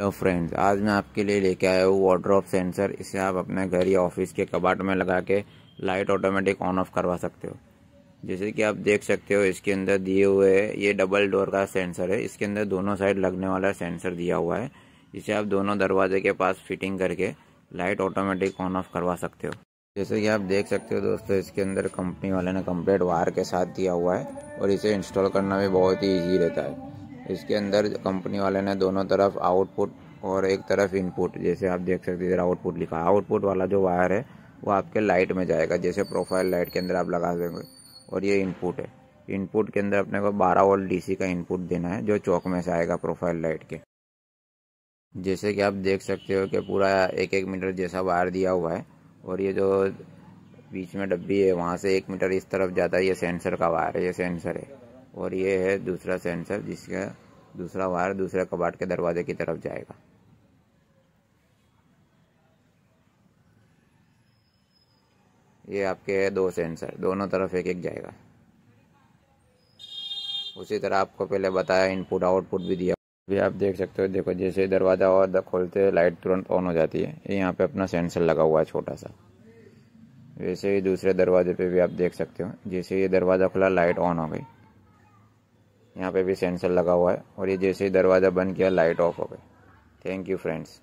Hello friends आज मैं आपके लिए लेके आया हूँ वार्ड्रॉप सेंसर इसे आप अपने घर या ऑफ़िस के कबाट में लगा के लाइट ऑटोमेटिक ऑन ऑफ़ करवा सकते हो। जैसे कि आप देख सकते हो, इसके अंदर दिए हुए, ये डबल डोर का सेंसर है। इसके अंदर दोनों साइड लगने वाला सेंसर दिया हुआ है। इसे आप दोनों दरवाजे के पास फिटिंग करके लाइट ऑटोमेटिक ऑन ऑफ़ करवा सकते हो। जैसे कि आप देख सकते हो दोस्तों, इसके अंदर कंपनी वाले ने कंप्लीट वायर के साथ दिया हुआ है और इसे इंस्टॉल करना भी बहुत ही ईजी रहता है। इसके अंदर कंपनी वाले ने दोनों तरफ़ आउटपुट और एक तरफ़ इनपुट जैसे आप देख सकते इधर आउटपुट लिखा है। आउटपुट वाला जो वायर है, वो आपके लाइट में जाएगा, जैसे प्रोफ़ाइल लाइट के अंदर आप लगा देंगे, और ये इनपुट है। इनपुट के अंदर अपने को 12 वोल्ट डीसी का इनपुट देना है, जो चौक में से आएगा प्रोफ़ाइल लाइट के। जैसे कि आप देख सकते हो कि पूरा एक एक मीटर जैसा वायर दिया हुआ है, और ये जो बीच में डब्बी है, वहाँ से एक मीटर इस तरफ़ जाता है, ये सेंसर का वायर है, ये सेंसर है। और ये है दूसरा सेंसर जिसका दूसरा वायर दूसरे कबाट के दरवाजे की तरफ़ जाएगा। ये आपके है दो सेंसर, दोनों तरफ़ एक एक जाएगा। उसी तरह आपको पहले बताया, इनपुट, आउटपुट भी दिया। भी आप देख सकते हो, देखो जैसे दरवाज़ा और खोलते लाइट तुरंत ऑन हो जाती है। ये यहाँ पे अपना सेंसर लगा हुआ है छोटा सा वैसे ही दूसरे दरवाजे पे भी आप देख सकते हो, जैसे ये दरवाज़ा खुला, लाइट ऑन हो गई। यहाँ पे भी सेंसर लगा हुआ है और ये जैसे ही दरवाज़ा बंद किया लाइट ऑफ़ हो गई। Thank you friends